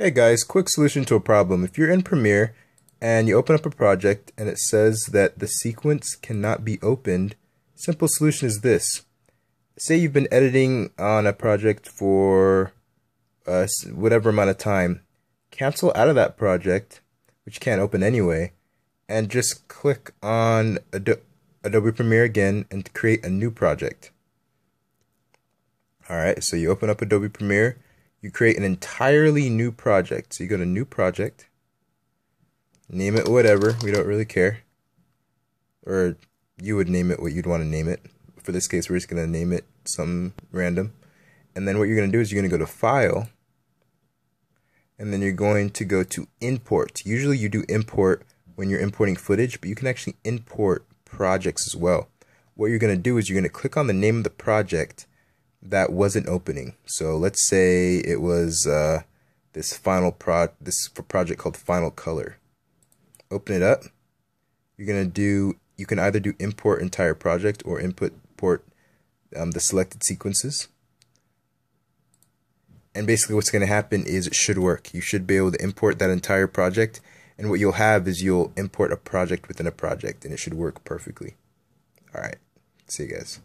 Hey guys, quick solution to a problem. If you're in Premiere and you open up a project and it says that the sequence cannot be opened, simple solution is this. Say you've been editing on a project for uh, whatever amount of time. Cancel out of that project, which you can't open anyway, and just click on Adobe Premiere again and create a new project. Alright, so you open up Adobe Premiere you create an entirely new project. So you go to new project, name it whatever, we don't really care. Or you would name it what you'd want to name it. For this case, we're just going to name it some random. And then what you're going to do is you're going to go to File, and then you're going to go to Import. Usually you do import when you're importing footage, but you can actually import projects as well. What you're going to do is you're going to click on the name of the project that wasn't opening. So let's say it was uh, this final pro this project called Final Color. Open it up. You're gonna do. You can either do import entire project or input port um, the selected sequences. And basically, what's going to happen is it should work. You should be able to import that entire project, and what you'll have is you'll import a project within a project, and it should work perfectly. All right, see you guys.